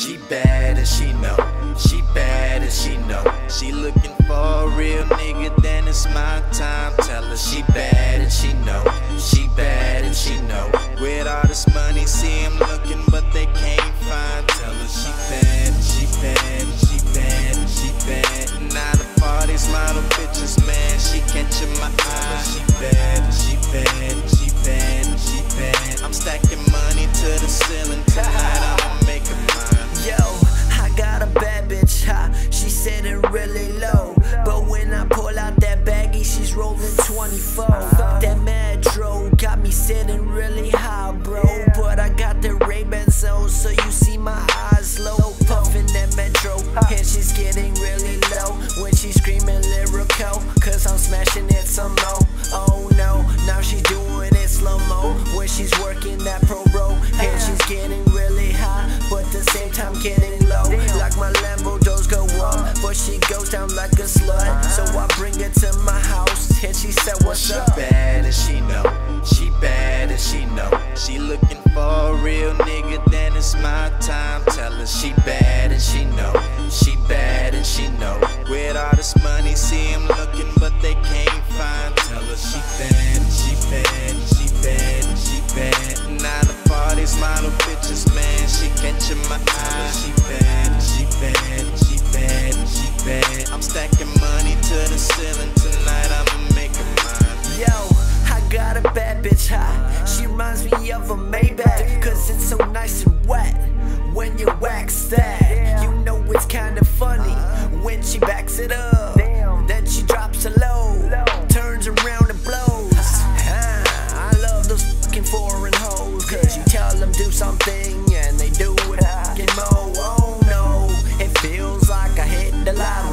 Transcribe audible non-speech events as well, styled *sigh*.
She bad and she know. She bad and she know. She looking for a real nigga, then it's my time. Tell her she bad and she know. She bad and she know. With all this money, see him looking, but they can't 24. Fuck that metro, got me sitting really high, bro. But I got the Ray Bans on, so you see my eyes low. Puffing that metro, and she's getting really low when she's screaming lyrical. Cause I'm smashing it some more. Oh no, now she's doing it slow mo when she's working that pro bro, and she's getting really high, but the same time getting low. Like What's She up? bad and she know. She bad and she know. She looking for a real nigga, then it's my time. Tell her. She bad a Maybach Cause it's so nice and wet when you wax that. You know it's kinda funny when she backs it up Then she drops a low, turns around and blows. Ah, I love those fucking foreign hoes Cause you tell them do something and they do it *laughs* Oh no, it feels like I hit the lotto.